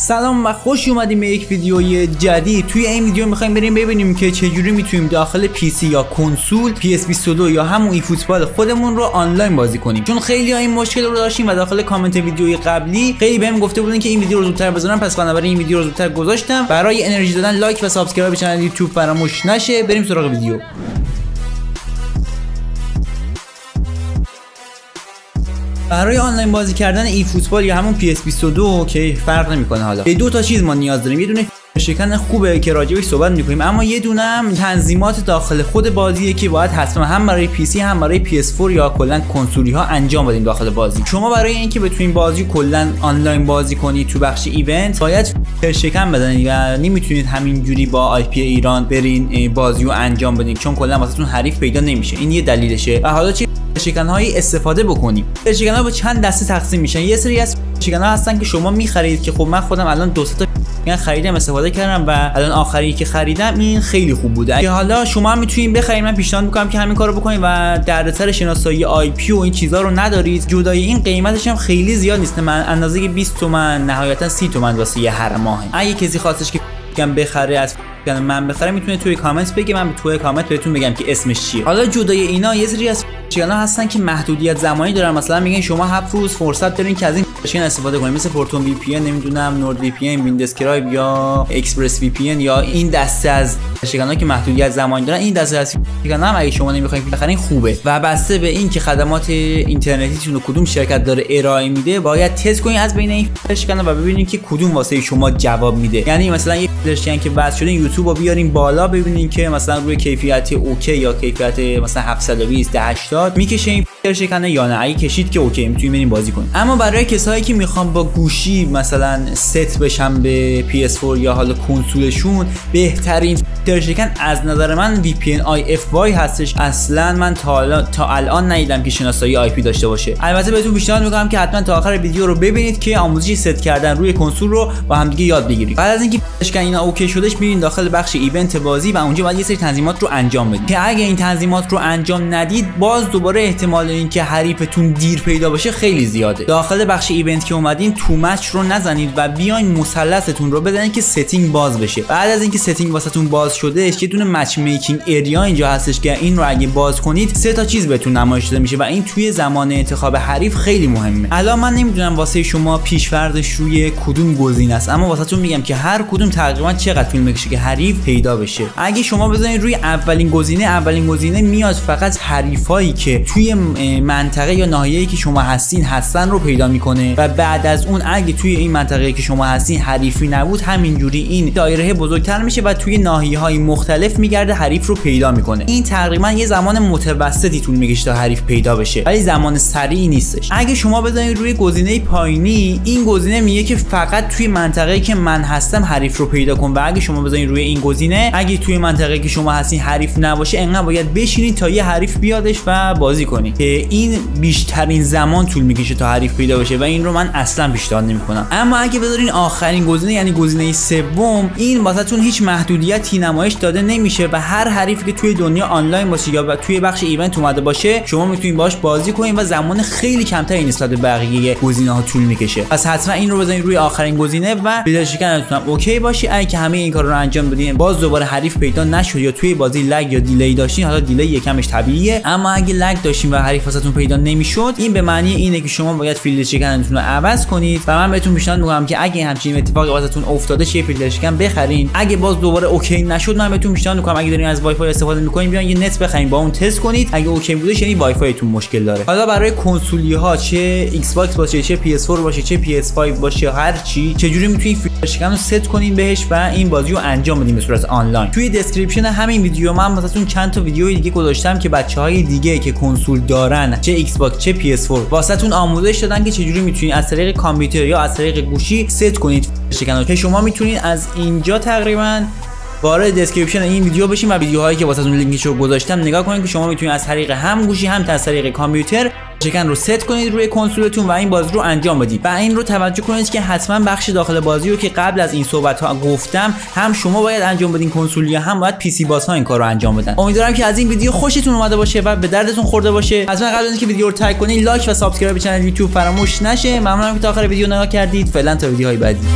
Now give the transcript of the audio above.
سلام و خوش اومدید به یک ویدیوی جدید. توی این ویدیو می‌خوایم بریم ببینیم که چجوری می‌تونیم داخل پی سی یا کنسول PES22 یا همون eFootball خودمون رو آنلاین بازی کنیم. چون خیلی ها این مشکل رو داشتن و داخل کامنت ویدیوی قبلی خیلی بهم گفته بودن که این ویدیو رو زودتر بذارم پس بنابراین این ویدیو رو زودتر گذاشتم. برای انرژی دادن لایک و subscribe کانال یوتیوب فراموش نشه. بریم سراغ ویدیو. برای آنلاین بازی کردن eFootball یا همون PES22 که فرق نمی‌کنه حالا. به دو تا چیز ما نیاز داریم. یه دونه شکن خوبه که راجبش صحبت می‌کنیم. اما یه دونه هم تنظیمات داخل خود بازیه که باید حتما هم برای پی سی هم برای PS4 یا کلا کنسولی ها انجام بدیم داخل بازی. شما برای اینکه بتونین بازی کلا آنلاین بازی کنید تو بخش event باید شکن بزنید و نمی‌تونید همینجوری با IP ایران برین بازی رو انجام بدین چون کلا واسه‌تون حریف پیدا نمیشه. این یه دلیلشه. و حالا چی؟ شکن هایی استفاده بکنیم. شکن ها به چند دسته تقسیم میشن یه سری از شکن ها هستن که شما می‌خرید که خب من خودم الان دو تا من خریدم استفاده کردم و الان آخری که خریدم این خیلی خوب بوده. که حالا شما هم می‌تونید بخرید من پیشنهاد می‌کنم که همین کارو بکنید و دردسر شناسایی IP و این چیزا رو ندارید. جدای این قیمتش هم خیلی زیاد نیست. من اندازه 20 تومن نهایتا 30 تومن واسه یه هر ماه اگه کسی خواستش که بخره از من بخرم می‌تونه توی کامنت بگه. من توی کامنت بهتون بگم که اسمش چیه. حالا جدای اینا یه سری از شکنا هستن که محدودیت زمانی دارن. مثلا میگن شما هفت روز فرصت دارین که از این اپلیکیشن استفاده کنید مثل Proton VPN نمی‌دونم NordVPN Windscribe یا ExpressVPN یا این دسته از شکن‌ها که محدودیت زمانی دارن. این دسته از شکن‌ها هم اگه شما نمی‌خواید بخرین خوبه. و بسته به این که خدمات اینترنتیتون رو کدوم شرکت داره ارائه میده باید تست کنید از بین این شکن‌ها و ببینید که کدوم واسه شما جواب میده. یعنی مثلا یه اپلیکیشن که وصل شده یوتیوب رو بیاریم بالا ببینید که مثلا روی کیفیت OK یا کیفیت مثلا 720 80 می‌کشه این شکنه یا نه؟ اگه کشید که OK می‌تونیم بریم بازی کنیم. اما برای کسایی که می‌خوان با گوشی مثلا ست بشن به PS4 یا حالا کنسولشون بهترین شکن از نظر من VPNify هستش. اصلا من تا, تا الان ندیدم که شناسایی IP داشته باشه. البته بهتون پیشنهاد می‌کنم که حتما تا آخر ویدیو رو ببینید که آموزشی ست کردن روی کنسول رو با همدیگه یاد بگیرید. بعد از اینکه شکن اینا OK شدش میرین داخل بخش event بازی و اونجا باید یه سری تنظیمات رو انجام بدید. که اگه این تنظیمات رو انجام ندید باز دوباره احتمال اینکه حریفتون دیر پیدا بشه خیلی زیاده. داخل بخش event که اومدین تو match رو نزنید و بیاین مثلثتون رو بزنید که setting باز بشه. بعد از اینکه setting واسه‌تون باز شده یه دونه matchmaking area اینجا هستش که این رو اگه باز کنید سه تا چیز بهتون نمایش داده میشه و این توی زمان انتخاب حریف خیلی مهمه. الان من نمی‌دونم واسه شما پیشفردش روی کدوم گزینه است اما واسهتون میگم که هر کدوم تقریبا چقدر طول می‌کشه که حریف پیدا بشه. اگه شما بزنید روی اولین گزینه اولین گزینه میاد فقط حریفایی که توی منطقه یا ناحیه‌ای که شما هستین هستن رو پیدا می‌کنه و بعد از اون اگه توی این منطقه که شما هستین حریفی نبود همینجوری این دایره بزرگتر میشه و توی ناحیه های مختلف میگرده حریف رو پیدا می‌کنه. این تقریبا یه زمان متوسطی طول می‌کشه تا حریف پیدا بشه ولی زمان سریعی نیستش. اگه شما بزنید روی گزینه پایینی این گزینه میگه که فقط توی منطقه که من هستم حریف رو پیدا کن و اگه شما بزنید روی این گزینه اگه توی منطقه که شما هستین حریف نباشه انقدر باید بشینید تا یه حریف بیادش و بازی کنید این بیشترین زمان طول می‌کشه تا حریف پیدا بشه و این رو من اصلا پیشنهاد نمی‌کنم. اما اگه بذارین آخرین گزینه یعنی گزینه سوم این واسهتون هیچ محدودیتی نمایش داده نمیشه و هر حریفی که توی دنیا آنلاین باشه یا توی بخش event اومده باشه شما می‌تونید باش بازی کنید و زمان خیلی کمتری نسبت به بقیه گزینه ها طول می‌کشه. پس حتما این رو بزنید روی آخرین گزینه و فیلتر شکنتون okay باشه؟ اگه که همه این کار رو انجام بدین باز دوباره حریف پیدا نشد یا توی بازی lag یا delay داشتین حالا delay یکمش طبیعیه. اما اگه lag داشتین و واسهتون پیدا نمی‌شد این به معنی اینه که شما باید فیلتر شکنتون رو عوض کنید و من بهتون پیشنهاد می‌کنم که اگه همچین اتفاقی واسهتون افتاده یه فیلتر شکن بخرین. اگه باز دوباره okay نشد من بهتون پیشنهاد می‌کنم اگه دارین از وای فای استفاده می‌کنین بیاین یه نت بخرین با اون تست کنید. اگه okay بودش یعنی وای فایتون مشکل داره. حالا برای کنسولی ها چه Xbox باشه چه PS4 باشه چه PS5 باشه هر چی چجوری می‌تونید فیلتر شکن رو ست کنین بهش و این بازی رو انجام بدین به صورت آنلاین. توی description همین ویدیو من واسهتون چند تا ویدیو دیگه گذاشتم که بچه های دیگه که کنسول دارن چه Xbox چه PS4 واسهتون آموزش دادن که چجوری می‌تونید از طریق کامپیوتر یا از طریق گوشی ست کنید. شکن که شما می‌تونید از اینجا تقریبا وارد description این ویدیو بشین و ویدیوهایی که واسهتون لینکش رو گذاشتم نگاه کنید که شما می‌تونید از طریق هم گوشی هم از طریق کامپیوتر شکن رو ست کنید روی کنسولتون و این بازی رو انجام بدید. و این رو توجه کنید که حتما بخش داخل بازی رو که قبل از این صحبت ها گفتم هم شما باید انجام بدین کنسولی هم باید PC باز ها این کار رو انجام بدن. امیدوارم که از این ویدیو خوشتون اومده باشه و به دردتون خورده باشه. حتما قبل از اینکه ویدیو رو تایید کنید لایک و subscribe کانال یوتیوب فراموش نشه. ممنونم که تا آخر ویدیو نگاه کردید. فعلا تا ویدیوهای بعدی.